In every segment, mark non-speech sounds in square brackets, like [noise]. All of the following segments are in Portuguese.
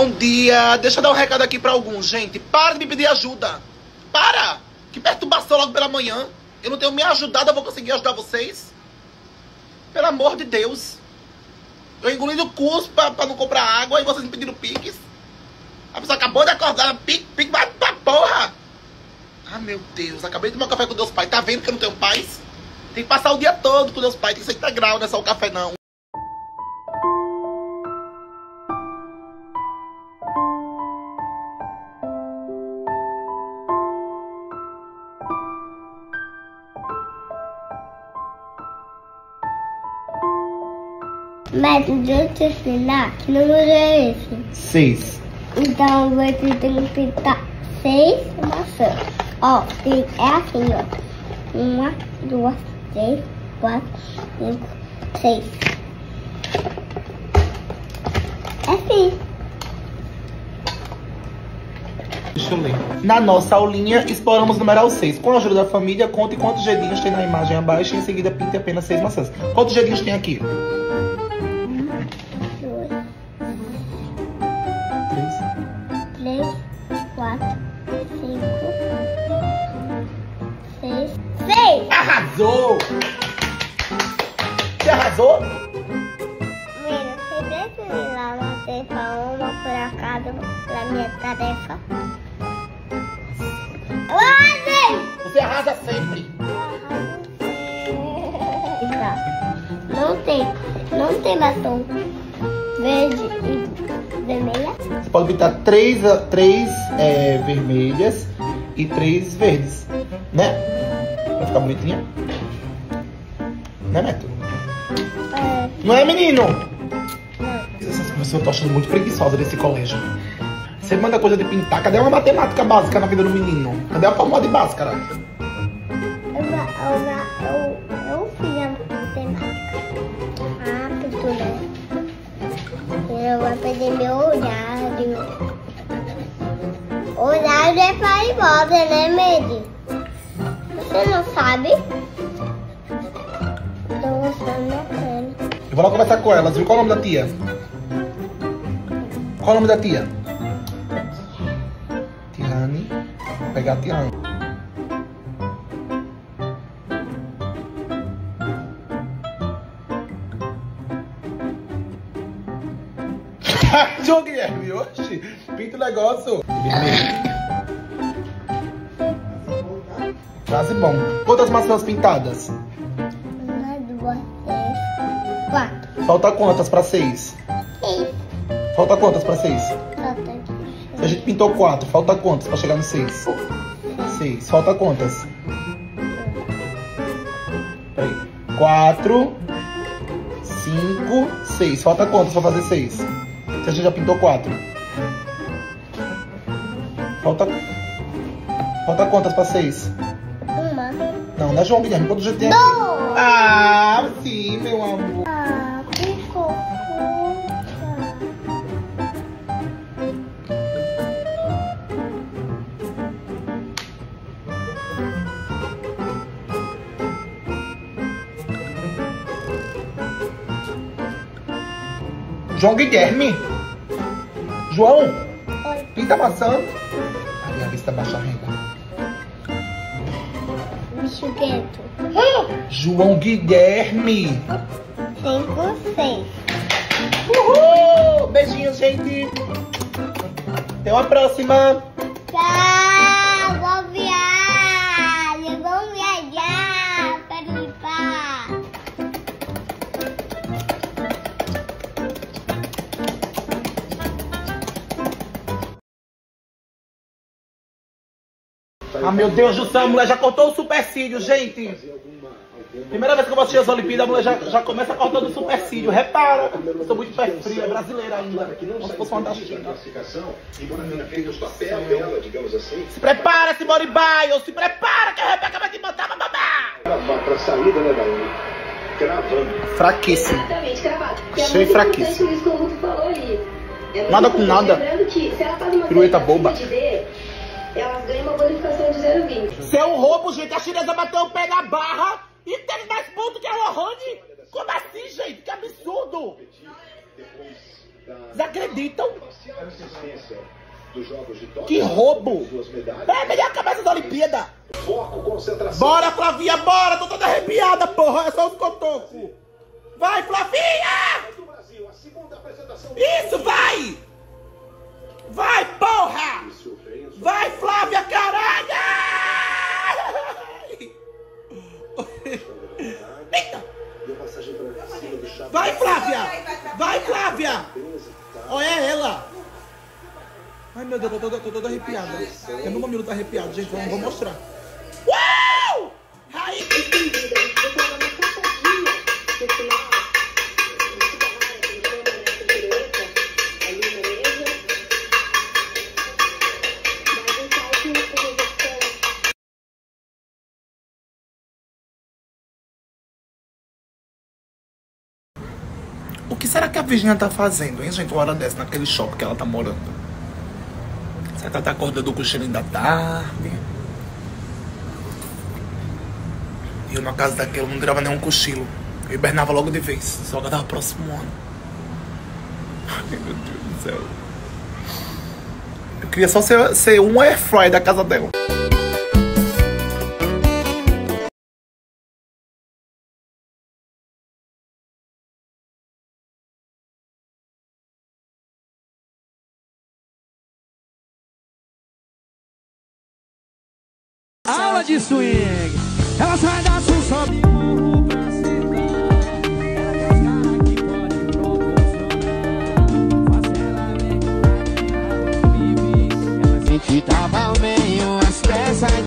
Bom dia. Deixa eu dar um recado aqui pra alguns, gente. Para de me pedir ajuda. Para! Que perturbação logo pela manhã. Eu não tenho me ajudado, eu vou conseguir ajudar vocês. Pelo amor de Deus. Eu engolindo o curso pra, pra não comprar água e vocês me pedindo piques. A pessoa acabou de acordar, pique, pique, vai pra porra. Ah, meu Deus, acabei de tomar café com Deus Pai. Tá vendo que eu não tenho paz? Tem que passar o dia todo com Deus Pai, tem que ser integral, não é só o café não. Mas deixa eu ensinar que número é esse. Seis. Então você tem que pintar seis maçãs. Ó, tem- é assim, ó. Uma, duas, três, quatro, cinco, seis. É assim. Deixa eu ler. Na nossa aulinha, exploramos o numeral 6. Com a ajuda da família, conte quantos dedinhos tem na imagem abaixo e em seguida pinte apenas seis maçãs. Quantos dedinhos tem aqui? Arrasou! Você arrasou? Mira, você eu ir lá na tepa uma por acaso pra minha tarefa? Ordem! Você arrasa sempre. Então, não tem, não tem batom verde e vermelha? Você pode pintar três, três é, vermelhas e três verdes, né? Vai ficar bonitinha? Né, Neto? É, Não é, menino? professoras eu tô achando muito preguiçosa desse colégio. Você manda coisa de pintar. Cadê uma matemática básica na vida do menino? Cadê a fórmula de Bhaskara? Eu, eu, eu, eu fiz a matemática rápido, né? Eu vou perder meu horário. Horário é para embora, né, Medi? Você não sabe? Vou lá conversar com elas, viu? Qual o nome da tia? Qual o nome da tia? Tiane. Vou pegar a Tiane. [laughs] João Guilherme, oxi, pinta o negócio. Quase bom. Quantas maçãs pintadas? Falta quantas pra seis? Seis. Falta quantas pra seis? Falta a gente pintou quatro, falta quantas pra chegar no seis? Seis. Falta quantas? Peraí. Quatro, cinco, seis. Falta quantas pra fazer seis? Se a gente já pintou quatro. Falta. Falta quantas pra seis? Uma. Não, não é João Guilherme. Quanto já tem aqui? Ah, sim, meu amor. João Guilherme. João, Oi. pinta a maçã. A lista baixa renda. Bicho. João Guilherme. Cinco, seis. Uhul! Beijinho, gente. Até uma próxima. Tchau, Ah, meu Deus do céu, a mulher já cortou o supercílio, gente. Primeira vez que eu vou assistir as Olimpíadas, a mulher já, já começa cortando o supercílio. Repara, eu sou muito pé frio, é brasileira ainda. Como se fosse uma da China. assim, Se prepara, Simone Biles, se prepara que a Rebeca vai te botar pra babá. para pra saída, né, daí, cravando. Fraquíssimo. Exatamente, cravado. Achei é fraquíssimo. isso que o Luto falou ali. É Nada com nada. Lembrando que se ela faz uma Pirueta boba. acima de D, elas ganham uma bonificação de 0,20. Seu roubo, gente, a chinesa bateu o pé na barra e teve mais ponto que a Lohane. Como assim, gente? Que absurdo! Vocês acreditam? Que roubo! É a melhor cabeça da Olimpíada! Concentração. Bora, Flavinha, bora! Tô toda arrepiada, porra! É só os cotocos! Vai, Flavinha! Isso, vai! Vai, porra! Vai, Flávia, caralho! Vai, Flávia! Vai, Flávia! Olha ela! Ai, meu Deus, eu tô, tô, tô toda arrepiada. Até meu mamilo tá arrepiado, gente. Vamos, vou mostrar. A Virginia tá fazendo, hein, gente? Uma hora dessa, naquele shopping que ela tá morando. Será que ela tá acordando com o cheirinho da tarde? E eu na casa daquela não tirava nenhum cochilo. Eu hibernava logo de vez. Só aguardava o próximo ano. Ai, meu Deus do céu. Eu queria só ser, ser um fry da casa dela. De swing. Ela sai da sul, sobe morro pra tava meio as peças.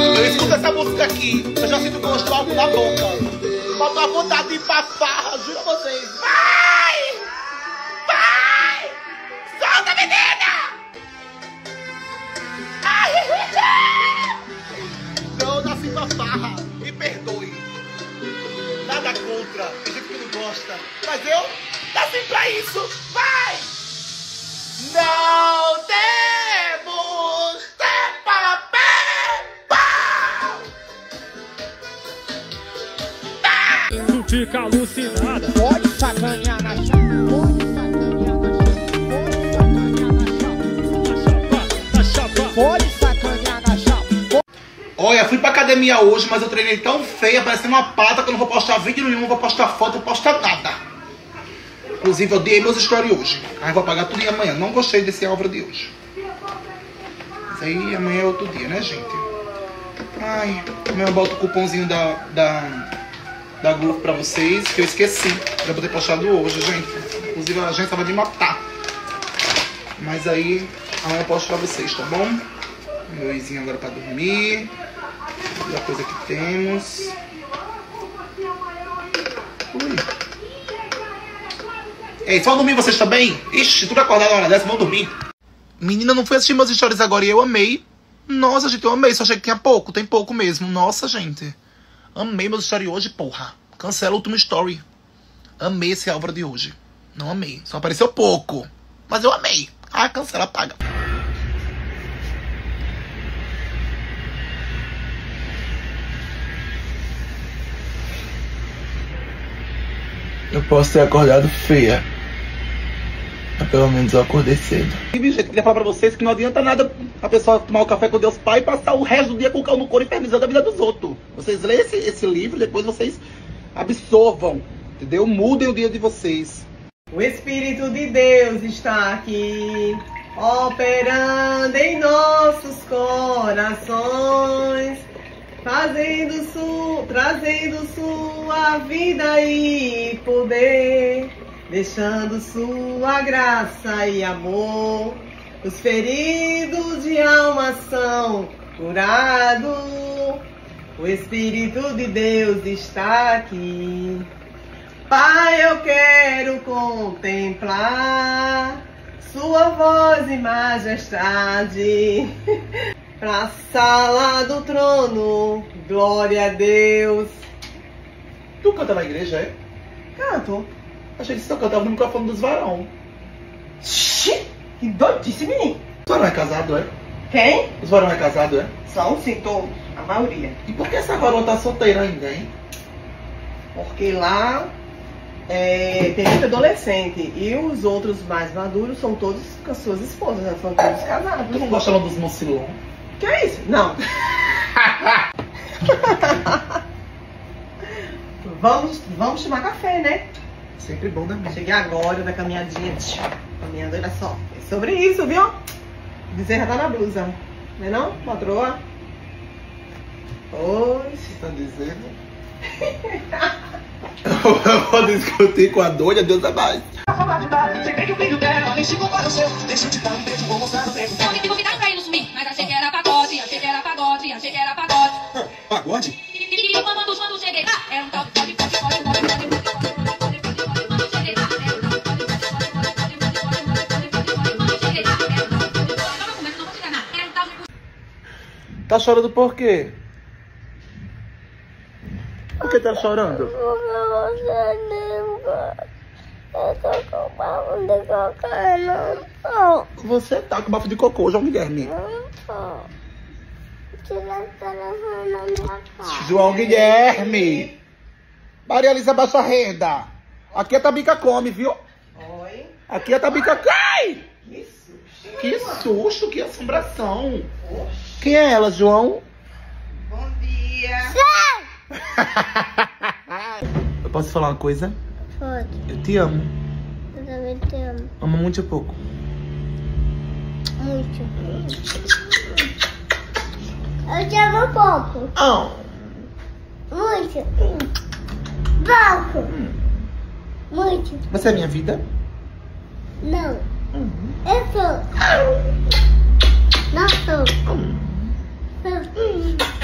Eu escuto essa música aqui, eu já sinto gosto álcool na boca. Falta a vontade de ir juro a vocês. Vai! Mas eu nasci pra isso, vai! Não temos tempo pau! Tu fica alucinada. Pode sacanear na chapa. Pode sacanear na chapa. Pode sacanear na chapa. Na chapa. Na chapa. Pode sacanear na chapa. Olha, fui pra academia hoje, mas eu treinei tão feia, parecendo uma pata, que eu não vou postar vídeo nenhum, não vou postar foto, não vou postar nada. Inclusive, eu dei meus stories hoje. Aí vou apagar tudo e amanhã. Não gostei desse Álvaro de hoje. Mas aí amanhã é outro dia, né, gente? Ai, amanhã eu boto o cupomzinho da, da, da Globo pra vocês, que eu esqueci. Já vou ter postado hoje, gente. Inclusive, a gente tava de matar. Mas aí, amanhã eu posto pra vocês, tá bom? Meu agora pra dormir. Outra coisa que temos. Ei, só dormir vocês também? Ixi, tudo acordado na hora dessa, vão dormir. Menina, não fui assistir meus stories agora e eu amei. Nossa, gente, eu amei. Só achei que tinha pouco, tem pouco mesmo. Nossa, gente. Amei meus stories hoje, porra. Cancela o último story. Amei esse Álvaro de hoje. Não amei. Só apareceu pouco. Mas eu amei. Ah, cancela, paga. Eu posso ter acordado feia. Mas pelo menos eu acordei cedo. E, gente, eu queria falar pra vocês que não adianta nada a pessoa tomar o café com Deus Pai e passar o resto do dia com o cão no couro infernizando a vida dos outros. Vocês leem esse, esse livro e depois vocês absorvam, entendeu? Mudem o dia de vocês. O Espírito de Deus está aqui, operando em nossos corações, fazendo su, trazendo sua vida e poder, deixando sua graça e amor. Os feridos de alma são curados. O Espírito de Deus está aqui. Pai, eu quero contemplar Sua voz e majestade. [laughs] Pra sala do trono, glória a Deus. Tu canta na igreja, é? Canto. Achei que você só cantava no microfone dos varão. Xi, que doidice, menino. Os varão é casado, é? Quem? Os varão é casado, é? São sim, todos, a maioria. E por que essa varão tá solteira ainda, hein? Porque lá é, tem muito adolescente. E os outros mais maduros são todos com as suas esposas, né? São todos casados. Tu não gosta não dos mocilão? Que é isso? Não. [laughs] vamos, vamos tomar café, né? Sempre bom, né? Cheguei agora da caminhadinha. Caminhando, olha só. É sobre isso, viu? Bezerra tá na blusa. Não é não, patroa? Oi. Você tá dizendo? [laughs] Eu vou discutir com a doida, Deus é mais. Não me comendo, não vou te enganar, era um tal de Tá chorando por quê? Por que tá chorando? Porque você nunca. Eu tô com barro de qualquer não tô. Você tá com bafo de cocô, João Guilherme. Não tô. João Guilherme. Maria Elisa Baixa Renda. Aqui a Tabica come, viu? Oi. Aqui a Tabica cai. Que susto. Que susto, que assombração. Quem é ela, João? Bom dia. [laughs] Eu posso falar uma coisa? Pode. Eu te amo. Eu também te amo. Amo muito ou pouco. Muito. Eu te amo pouco. Oh. Muito. Pouco. Muito. Você é minha vida? Não. Eu sou. Não sou. Sou.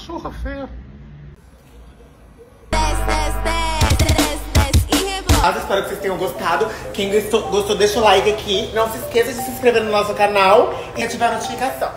Cachorra feia. Mas espero que vocês tenham gostado. Quem gostou, gostou, deixa o like aqui. Não se esqueça de se inscrever no nosso canal e ativar a notificação.